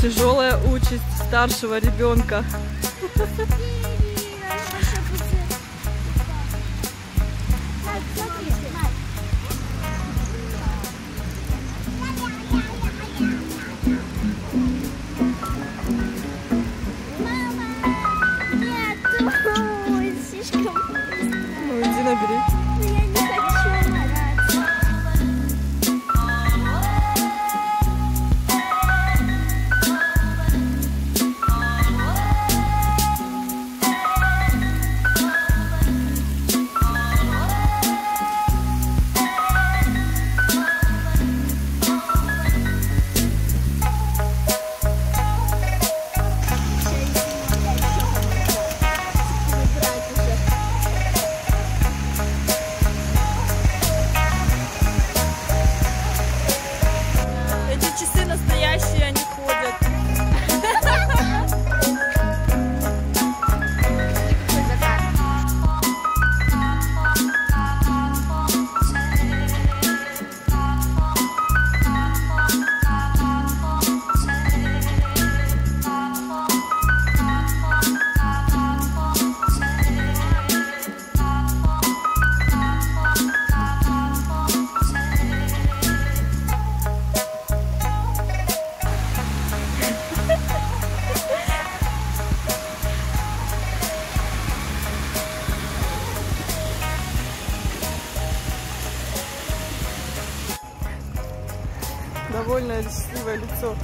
Тяжелая участь старшего ребенка. Ну иди набери. довольное счастливое лицо.